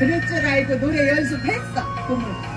그럴 줄 알고 노래 연습했어. 그러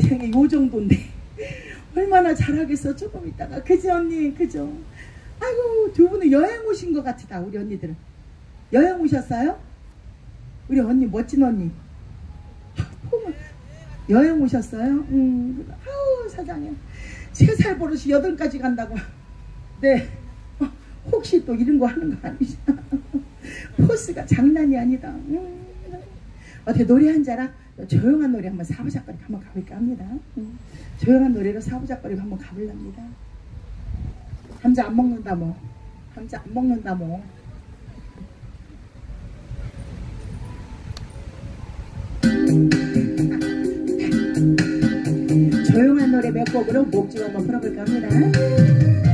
생이 요 정도인데 얼마나 잘하겠어? 조금 있다가. 그죠 언니? 그죠? 아이고 두 분은 여행 오신 것 같다 우리 언니들은. 여행 오셨어요? 우리 언니 멋진 언니. 여행 오셨어요? 음, 아우 사장님. 세살 버릇이 여덟 가지 간다고. 네. 어, 혹시 또 이런 거 하는 거 아니죠? 포스가 장난이 아니다. 음, 어떻게 노래 한 자랑 조용한 노래 한번 사부작거리 한번 가볼까 합니다. 음, 조용한 노래로 사부작거리 한번 가볼랍니다. 감자 안 먹는다 뭐. 감자 안 먹는다 뭐. 조용한 노래 몇 곡으로 목좀 한번 풀어볼까 합니다.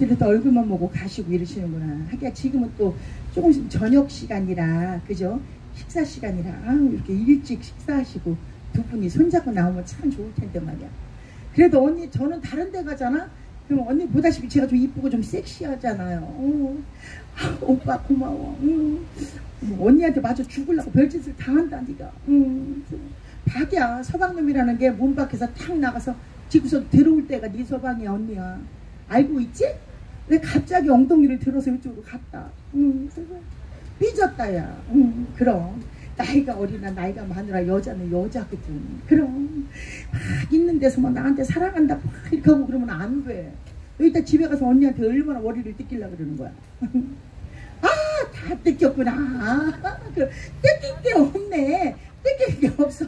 들려서 얼굴만 보고 가시고 이러시는구나. 하기야 지금은 또 조금씩 저녁 시간이라 그죠? 식사 시간이라 아우 이렇게 일찍 식사하시고 두 분이 손잡고 나오면 참 좋을 텐데 말이야. 그래도 언니 저는 다른 데 가잖아. 그럼 언니 보다시피 제가 좀 이쁘고 좀 섹시하잖아요. 어. 아, 오빠 고마워. 음. 언니한테 마저 죽으려고 별짓을 다 한다 니가. 음. 박이야 서방놈이라는 게문 밖에서 탁 나가서 지구서 들어올 때가 네 서방이야 언니야. 알고 있지? 왜 갑자기 엉덩이를 들어서 이쪽으로 갔다. 음. 삐졌다 야. 음. 그럼. 나이가 어리나 나이가 많으라 여자는 여자거든. 그럼 막 있는 데서만 나한테 사랑한다 막 이렇게 하고 그러면 안 돼. 여기다 집에 가서 언니한테 얼마나 머리를 뜯기려 그러는 거야. 아, 다 뜯겼구나. 그, 뜯긴 게 없네. 뜯긴 게 없어.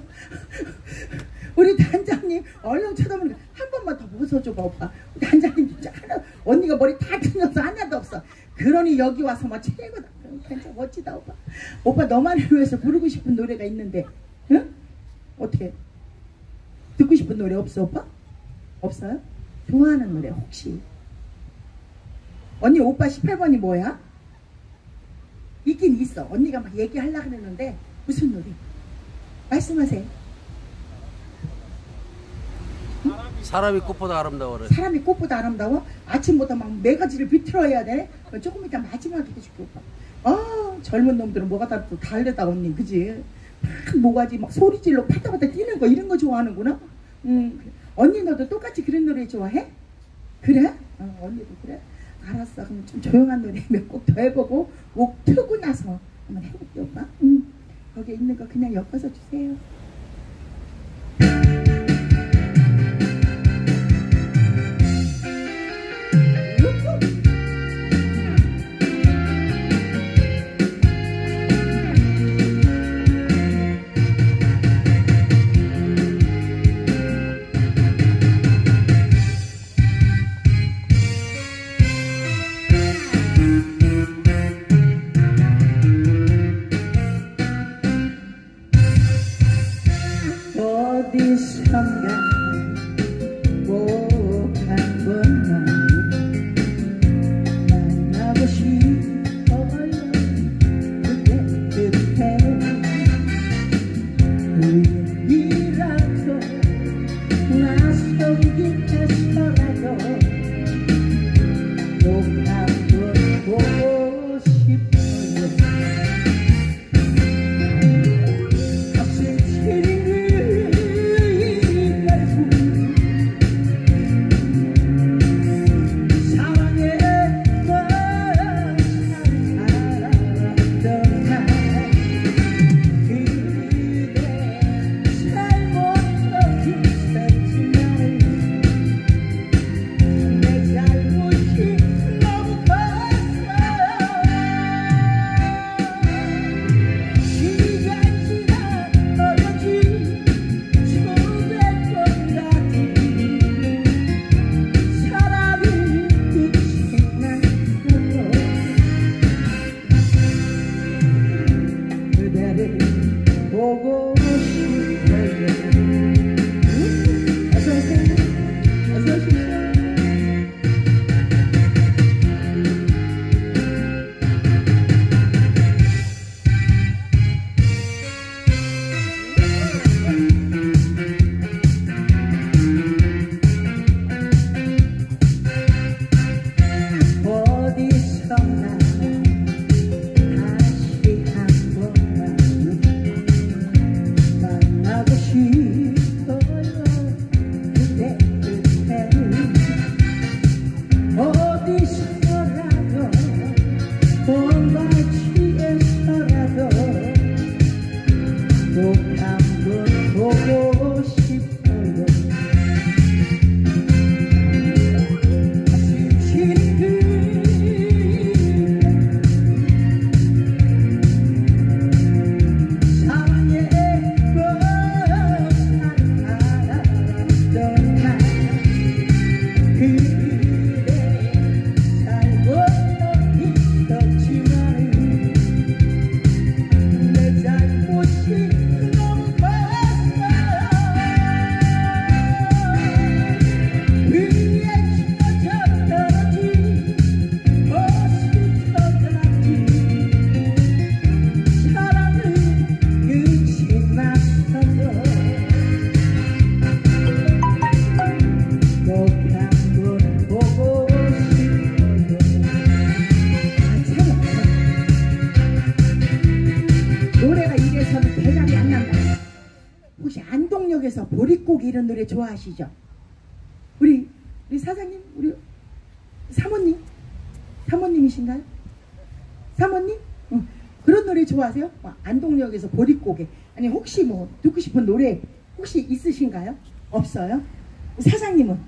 우리 단장님 얼른 쳐다보는 한 번만 더 벗어줘봐 오빠. 단장님 진짜 하나 언니가 머리 다 뜯어서 하나도 없어. 그러니 여기 와서 막 최고다. 괜찮아 멋지다 오빠. 오빠 너만을 위해서 부르고 싶은 노래가 있는데, 응? 어떻게? 듣고 싶은 노래 없어 오빠? 없어요? 좋아하는 노래 혹시? 언니 오빠 18번이 뭐야? 있긴 있어. 언니가 막 얘기하려고 그랬는데 무슨 노래? 말씀하세요. 사람이 꽃보다 아름다워래. 사람이 꽃보다 아름다워? 아침부터 막네 가지를 비틀어야 돼? 조금 이따 마지막에 해줄게 오빠. 아 젊은 놈들은 뭐가 다또 달래다 언니 그지? 막 뭐가지 막 소리질로 파다파다 뛰는 거 이런 거 좋아하는구나? 음 언니 너도 똑같이 그런 노래 좋아해? 그래? 어, 언니도 그래? 알았어 그럼 좀 조용한 노래 몇 곡 더 해보고 목 틀고 나서 한번 해볼게 오빠 응. 거기에 있는 거 그냥 엮어서 주세요 노래 좋아하시죠? 우리 우리 사장님 우리 사모님 사모님이신가요? 사모님? 응. 그런 노래 좋아하세요? 어, 안동역에서 보릿고개 아니 혹시 뭐 듣고 싶은 노래 혹시 있으신가요? 없어요? 사장님은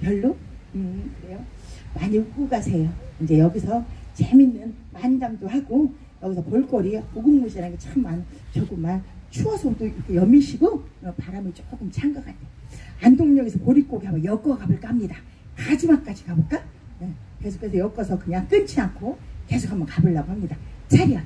별로? 음 그래요? 많이 웃고 가세요. 이제 여기서 재밌는 만담도 하고 여기서 볼거리 오국무시라는 게 참 많. 조금만 추워서도 이렇게 여미시고 어, 바람이 조금 찬 것 같아요. 안동역에서 보릿고개 한번 엮어 가볼까 합니다. 가지마까지 가볼까? 네, 계속해서 엮어서 그냥 끊지 않고 계속 한번 가보려고 합니다. 차렷,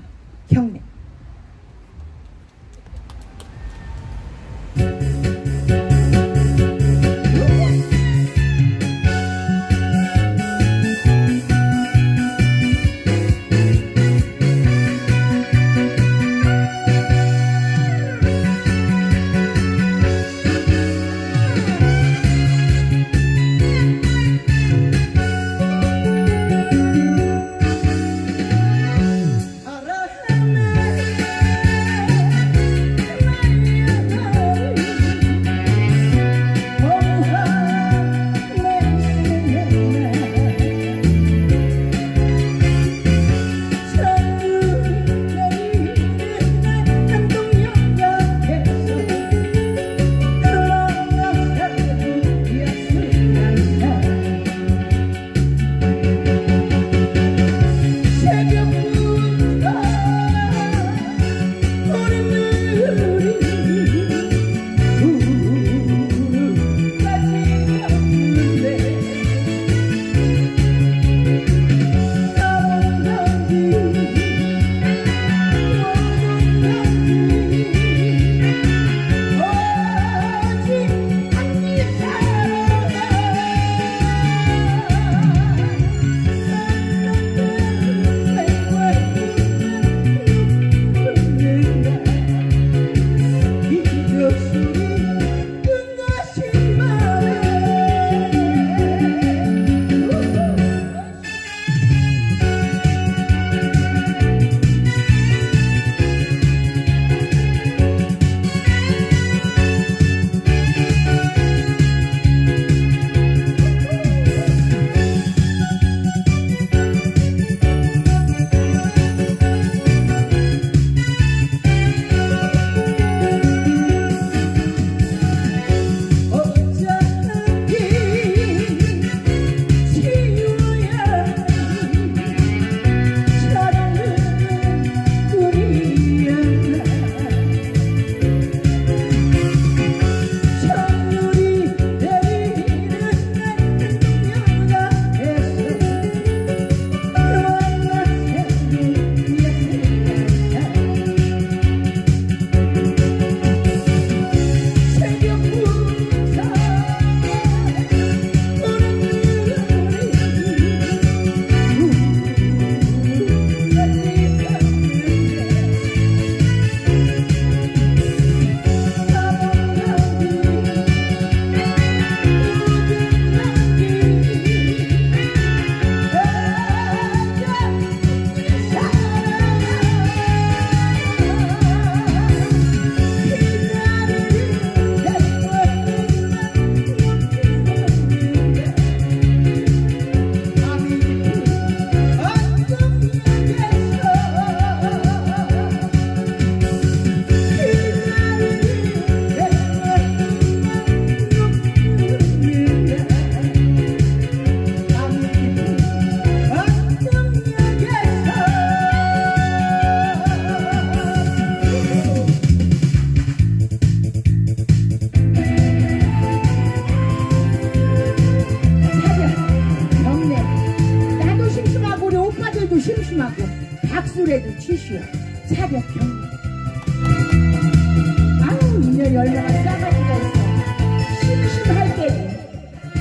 이년이 얼마나 싸가지가 있어. 심심할 때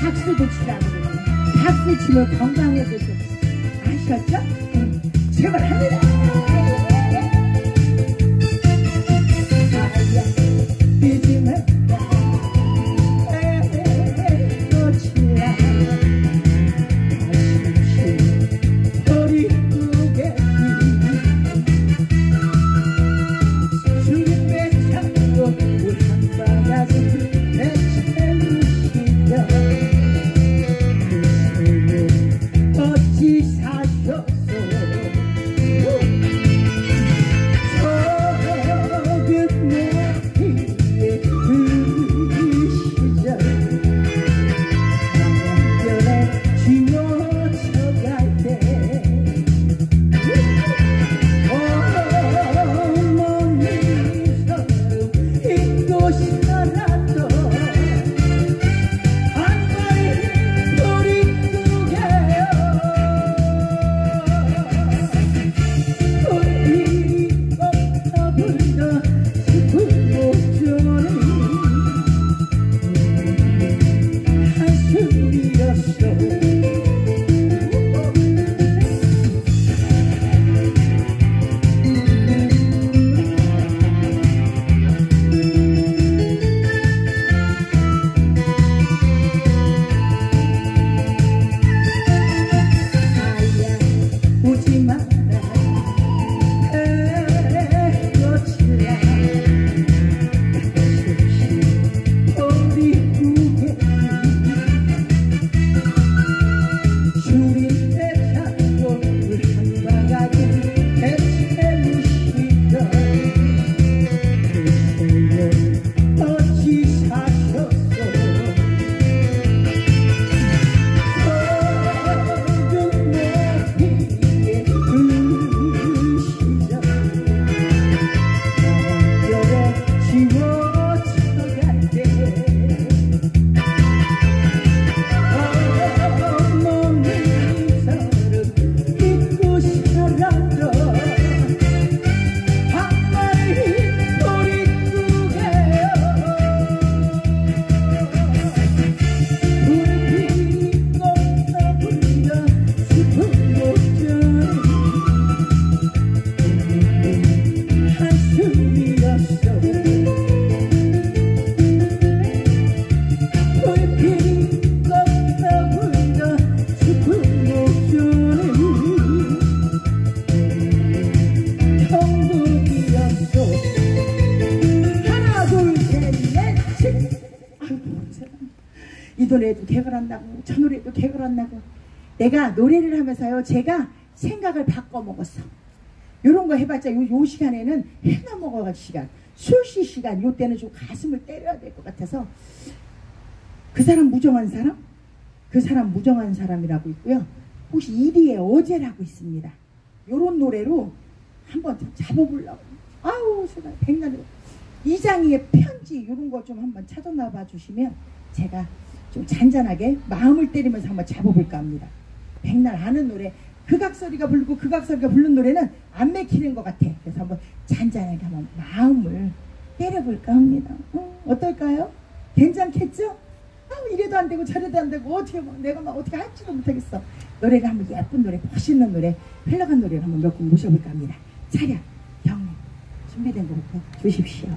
박수도 치라고. 박수 치면 건강해져서 아셨죠? 응. 제발 합니다. 노래도 개걸 안 나고 저 노래도 안 나고. 내가 노래를 하면서요 제가 생각을 바꿔 먹었어. 요런 거 해봤자 요, 요 시간에는 해나 먹어갈 시간 술시 시간 요 때는 좀 가슴을 때려야 될 것 같아서 그 사람 무정한 사람? 그 사람 무정한 사람이라고 있고요. 혹시 이리의 어제라고 있습니다. 요런 노래로 한번 좀 잡아보려고. 아우 세상에 백날이 이장희의 편지 이런 거 좀 한번 찾아놔봐 주시면 제가 좀 잔잔하게 마음을 때리면서 한번 잡아볼까 합니다. 백날 아는 노래 극악소리가 부르고 극악소리가 부른 노래는 안 맥히는 것 같아. 그래서 한번 잔잔하게 한번 마음을 때려볼까 합니다. 어, 어떨까요? 괜찮겠죠? 아, 이래도 안 되고 저래도 안 되고 어떻게 뭐 내가 막 어떻게 할지도 못하겠어. 노래가 한번 예쁜 노래, 멋있는 노래, 흘러간 노래를 한번 몇 곡 모셔볼까 합니다. 차렷, 경례 준비된 거부터 주십시오.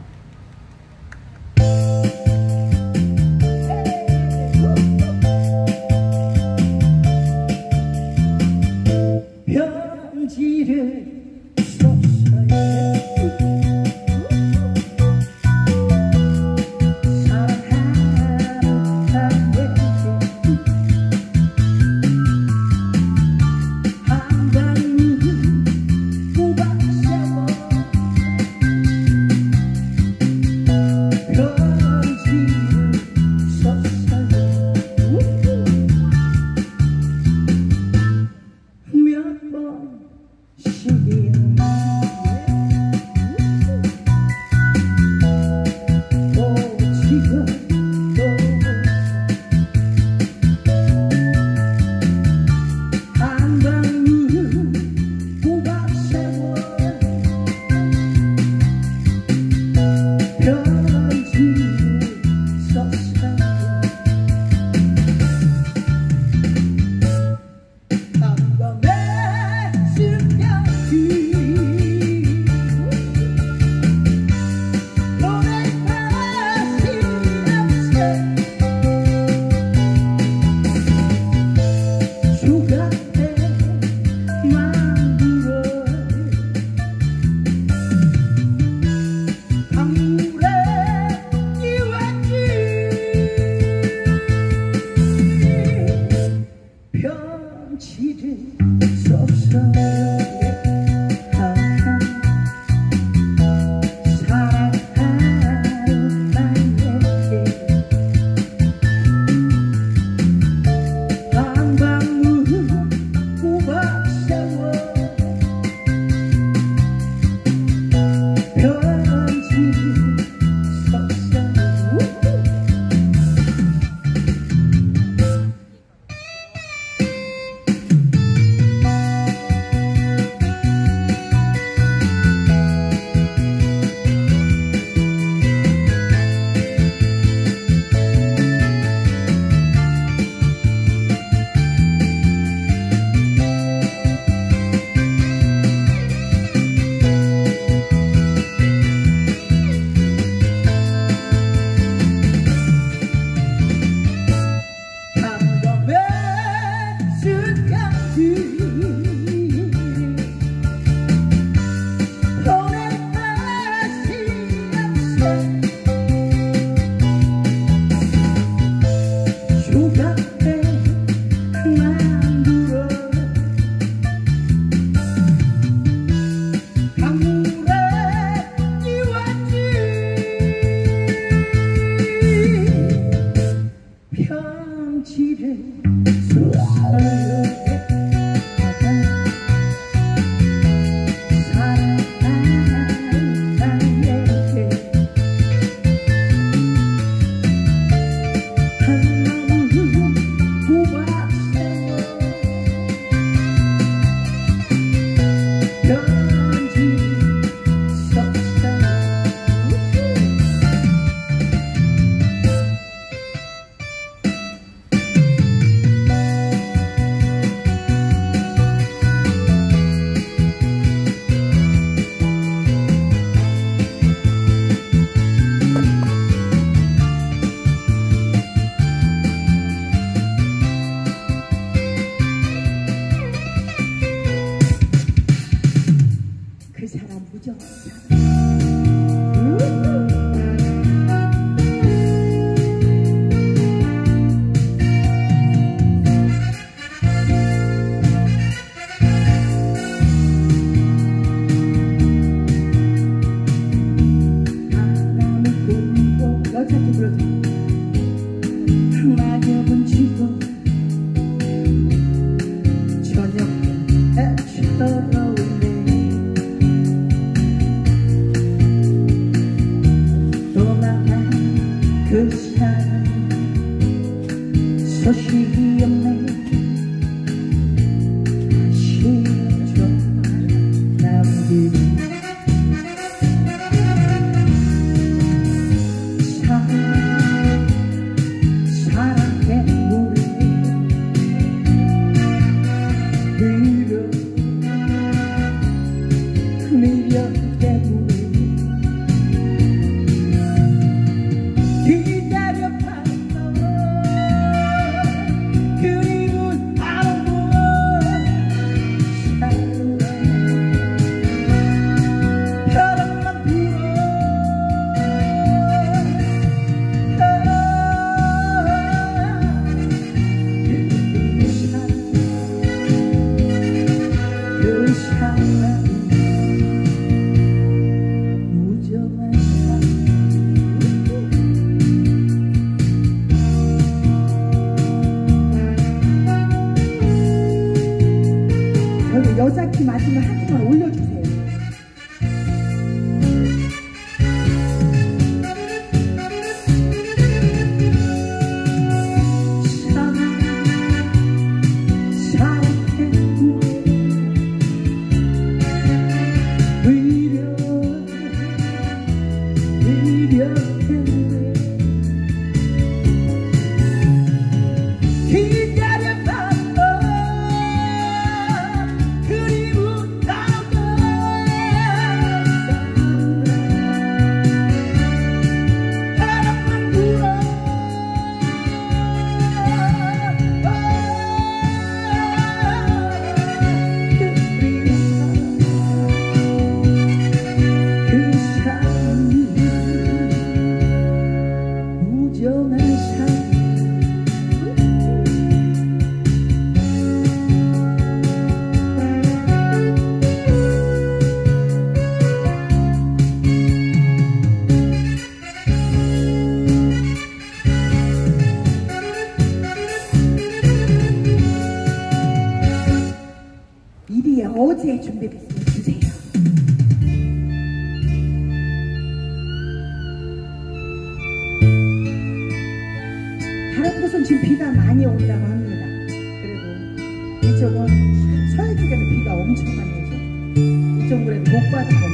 오죠.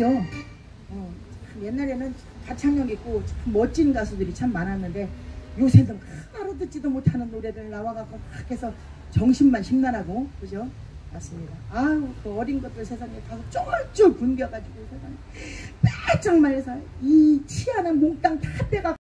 그죠? 어, 참 옛날에는 가창력 있고 참 멋진 가수들이 참 많았는데 요새는 하나로 듣지도 못하는 노래들 나와갖고 막 해서 정신만 심란하고 그죠? 맞습니다. 아우 그 어린 것들 세상에 가서 쫄쫄 굶겨가지고 세상에 빼짝 말해서 이 치아는 몽땅 다 빼가